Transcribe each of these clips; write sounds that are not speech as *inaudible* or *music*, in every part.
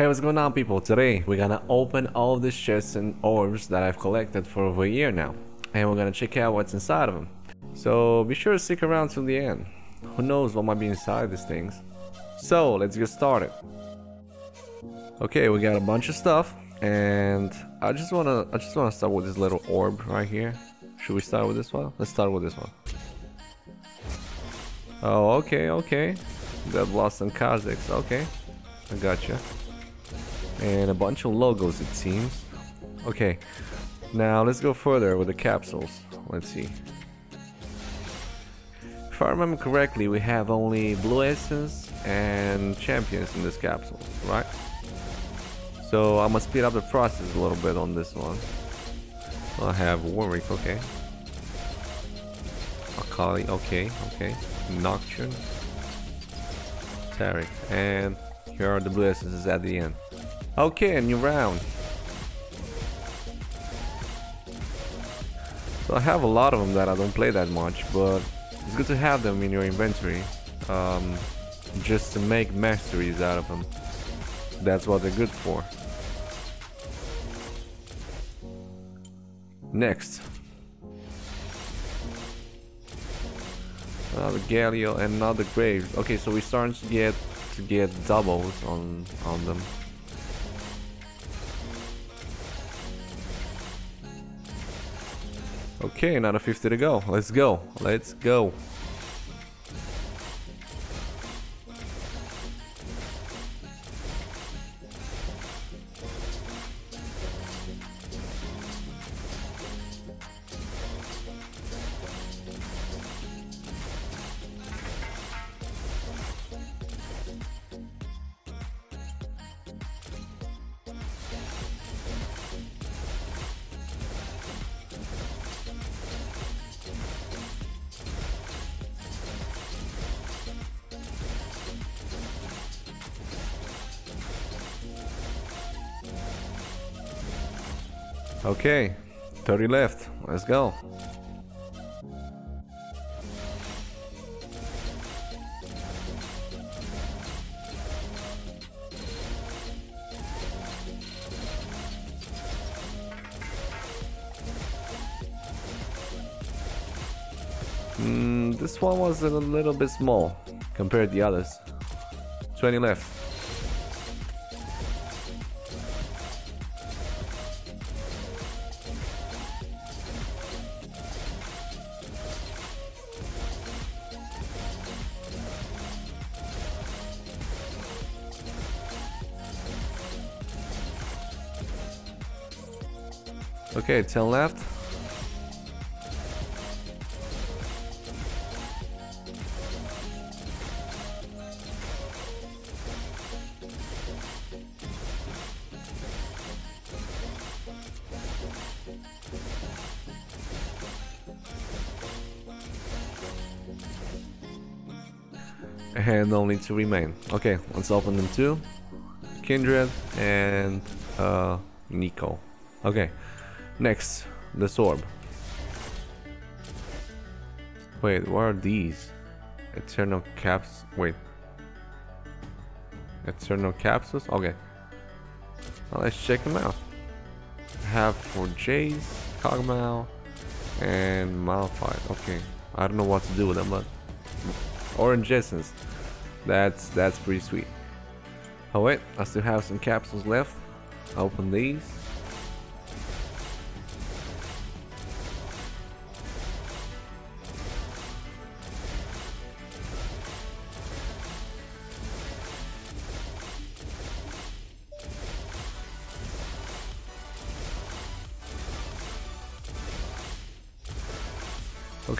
Hey what's going on people, today we're gonna open all the chests and orbs that I've collected for over a year now and we're gonna check out what's inside of them. So be sure to stick around till the end, who knows what might be inside these things. So let's get started. Okay we got a bunch of stuff and I just wanna I just wanna start with this little orb right here. Should we start with this one? Let's start with this one. Oh okay okay. Got lost in Kazakhs, okay. I gotcha and a bunch of logos it seems. Okay, now let's go further with the capsules. Let's see. If I remember correctly, we have only Blue Essence and Champions in this capsule, right? So I'm gonna speed up the process a little bit on this one. I have Warwick, okay. Akali, okay, okay. Nocturne. Taric, and here are the Blue Essences at the end. Okay, a new round. So I have a lot of them that I don't play that much, but it's good to have them in your inventory. Um, just to make masteries out of them. That's what they're good for. Next. Another Galio and another Graves. Okay, so we're starting to get to get doubles on on them. Okay, another 50 to go. Let's go. Let's go. Okay, 30 left. Let's go. Mm, this one was a little bit small compared to the others. 20 left. Okay, 10 left. And only two remain. Okay, let's open them too. Kindred and uh, Neeko. Okay, Next, the orb. Wait, what are these? Eternal caps. Wait. Eternal capsules? Okay. Well, let's check them out. I have for Jace, Kog'Maw, and Malphite. Okay. I don't know what to do with them, but orange essence. That's that's pretty sweet. Oh wait, I still have some capsules left. Open these.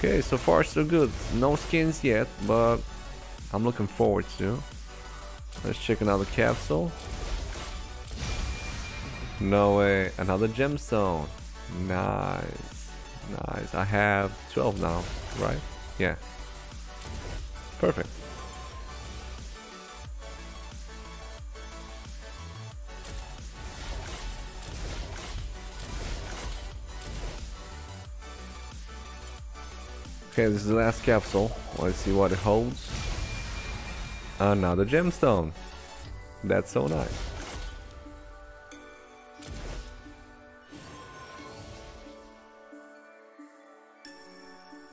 Okay, so far so good. No skins yet, but I'm looking forward to. Let's check another capsule. No way, another gemstone. Nice, nice. I have 12 now, right? Yeah. Okay, this is the last capsule. Let's see what it holds. Another gemstone. That's so nice.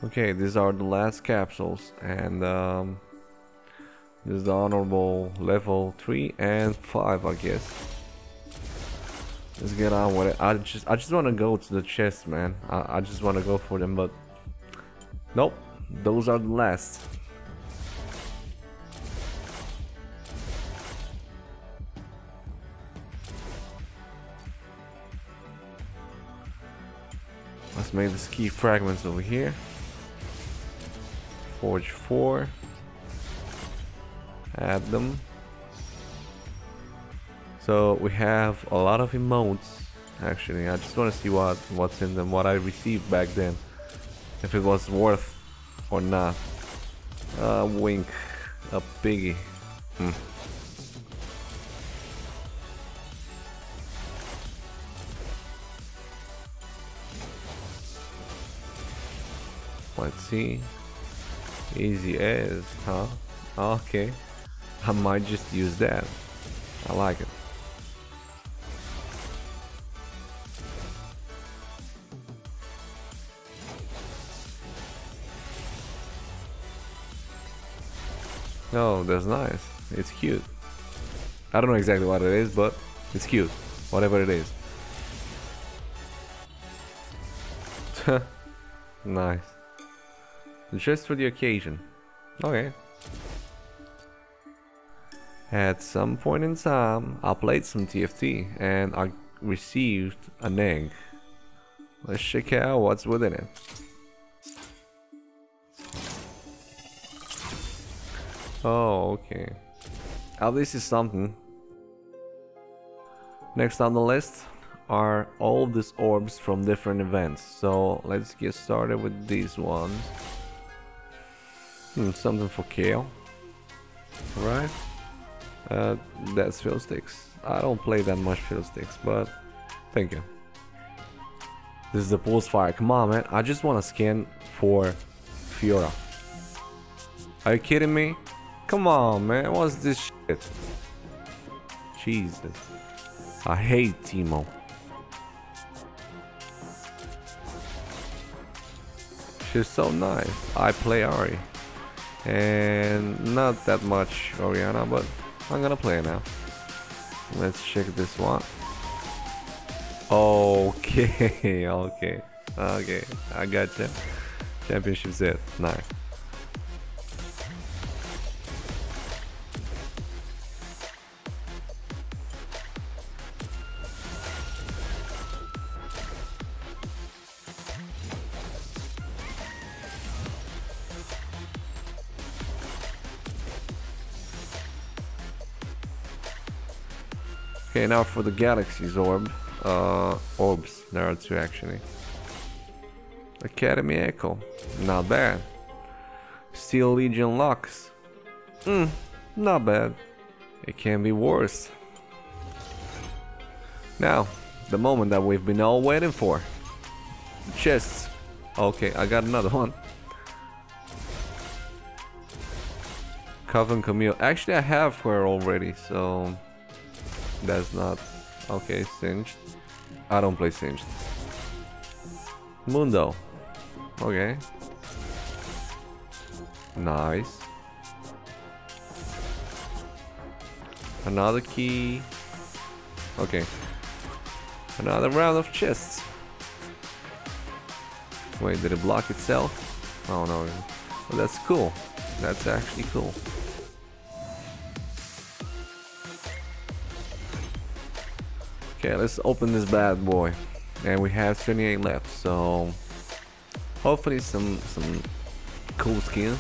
Okay, these are the last capsules and um, this is the honorable level 3 and 5 I guess. Let's get on with it. I just I just want to go to the chest, man. I, I just want to go for them, but nope. Those are the last. Let's make the key fragments over here. Forge 4. Add them. So we have a lot of emotes actually. I just want to see what what's in them, what I received back then. If it was worth or not. Uh, wink. A piggy. Hmm. Let's see. Easy as, huh? Okay. I might just use that. I like it. Oh, that's nice. It's cute. I don't know exactly what it is, but it's cute. Whatever it is. *laughs* nice. Just for the occasion. Okay. At some point in time, I played some TFT and I received an egg. Let's check out what's within it. Oh, okay. At least it's something. Next on the list are all these orbs from different events. So let's get started with these ones. Hmm, something for Kayle. Right? Uh, that's Fiddlesticks. I don't play that much Fiddlesticks, but thank you. This is the PulseFire. Come on, man. I just want to scan for Fiora. Are you kidding me? Come on, man. What's this shit? Jesus. I hate Teemo. She's so nice. I play Ahri. And not that much Orianna, but I'm gonna play now. Let's check this one. Okay, *laughs* okay, okay. I got you. Championship set. Nice. Okay, now for the Galaxy's orb. Uh, orbs. There are two actually. Academy Ekko. Not bad. Steel Legion Lux. Hmm, not bad. It can be worse. Now, the moment that we've been all waiting for. Chests. Okay, I got another one. Coven Camille. Actually, I have her already, so that's not... Okay, Singed. I don't play Singed. Mundo. Okay. Nice. Another key. Okay. Another round of chests. Wait, did it block itself? Oh no. Well, that's cool. That's actually cool. Okay, let's open this bad boy. And we have 28 left, so hopefully some some cool skins.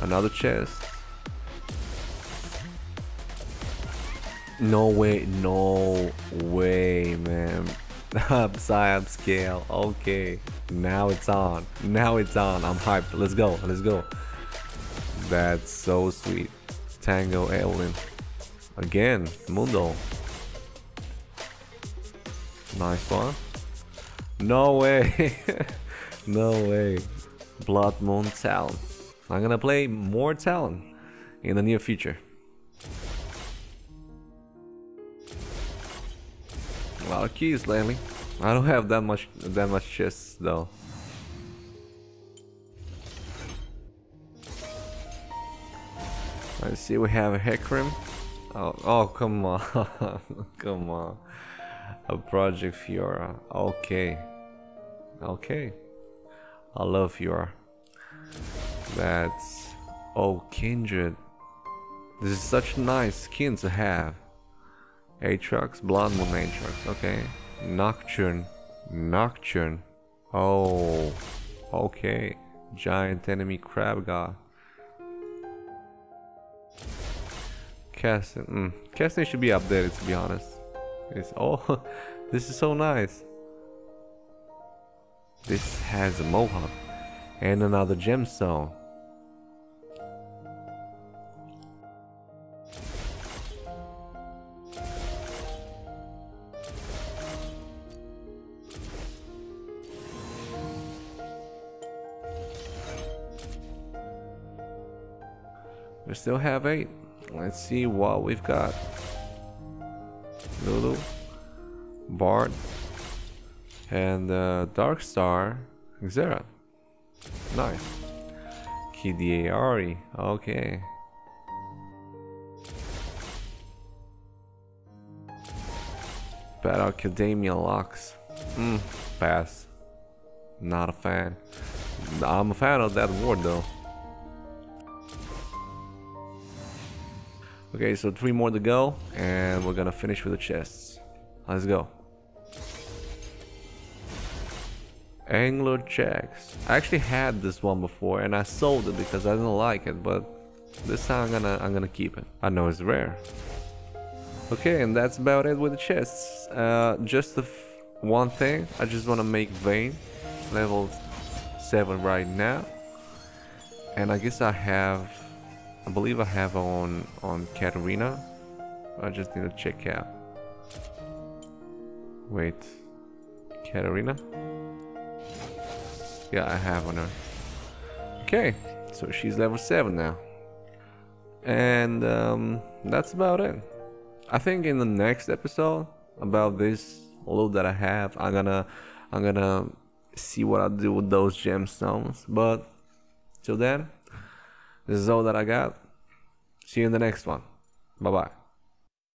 Another chest. No way, no way, man. *laughs* Psy scale. Okay, now it's on. Now it's on. I'm hyped. Let's go. Let's go. That's so sweet. Tango Evelynn. Again, Mundo. Nice one. No way. *laughs* no way. Blood Moon Talon. I'm gonna play more Talon in the near future. A lot of keys lately. I don't have that much that much chests though. I see we have Hecarim. Oh, oh, come on, *laughs* come on. *laughs* A Project Fiora. Okay, okay. I love Fiora. That's oh Kindred. This is such a nice skin to have. Aatrox, Blood Moon Aatrox. Okay, Nocturne, Nocturne. Oh, okay. Giant enemy crab god. Casting, mm. casting should be updated to be honest. It's oh, *laughs* this is so nice. This has a mohawk and another gemstone. We still have eight. Let's see what we've got. Lulu, Bard, and uh, Dark Star, Xerath. Nice. Kidiari, okay. Battle Academia Lux. Hmm, pass. Not a fan. I'm a fan of that word though. Okay, so three more to go, and we're gonna finish with the chests. Let's go. Angler Jax. I actually had this one before, and I sold it because I didn't like it, but this time I'm gonna I'm gonna keep it. I know it's rare. Okay, and that's about it with the chests. Uh, just one thing, I just wanna make Vayne level seven right now, and I guess I have I believe I have on on Katarina. I just need to check out. Wait, Katarina? Yeah, I have on her. Okay, so she's level 7 now. And um, that's about it. I think in the next episode about this loot that I have, I'm gonna I'm gonna see what I do with those gemstones. But till then, this is all that I got. See you in the next one. Bye bye.